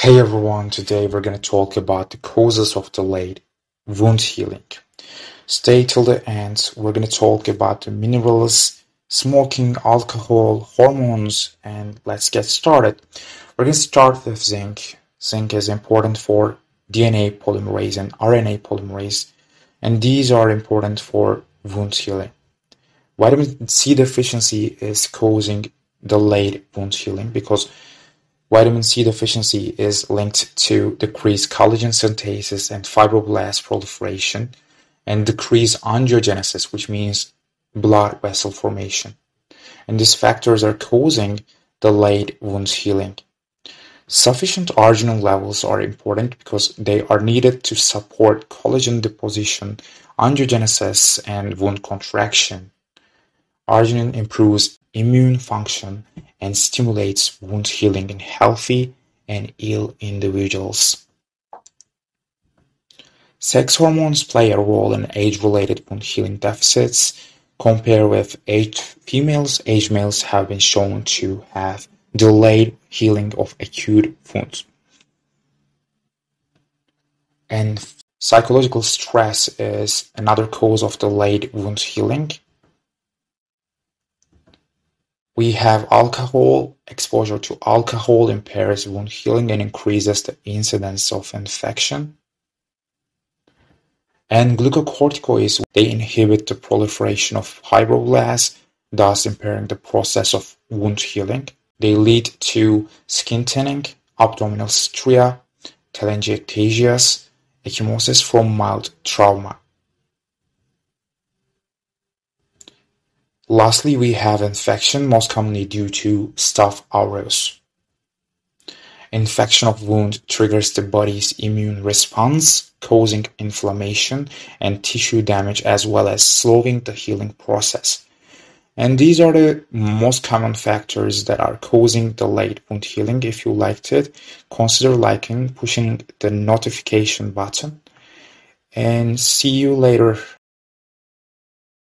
Hey everyone, today we're going to talk about the causes of delayed wound healing. Stay till the end. We're going to talk about the minerals, smoking, alcohol, hormones, and let's get started. We're going to start with zinc. Zinc is important for DNA polymerase and RNA polymerase, and these are important for wound healing. Vitamin C deficiency is causing delayed wound healing because Vitamin C deficiency is linked to decreased collagen synthesis and fibroblast proliferation, and decreased angiogenesis, which means blood vessel formation. And these factors are causing delayed wound healing. Sufficient arginine levels are important because they are needed to support collagen deposition, angiogenesis, and wound contraction. Arginine improves immune function and stimulates wound healing in healthy and ill individuals. Sex hormones play a role in age-related wound healing deficits. Compared with aged females, aged males have been shown to have delayed healing of acute wounds. And psychological stress is another cause of delayed wound healing. We have alcohol. Exposure to alcohol impairs wound healing and increases the incidence of infection. And glucocorticoids, they inhibit the proliferation of fibroblasts, thus impairing the process of wound healing. They lead to skin thinning, abdominal stria, telangiectasias, ecchymosis from mild trauma. Lastly, we have infection, most commonly due to Staph aureus. Infection of wound triggers the body's immune response, causing inflammation and tissue damage as well as slowing the healing process. And these are the most common factors that are causing delayed wound healing. If you liked it, consider liking, pushing the notification button, and see you later.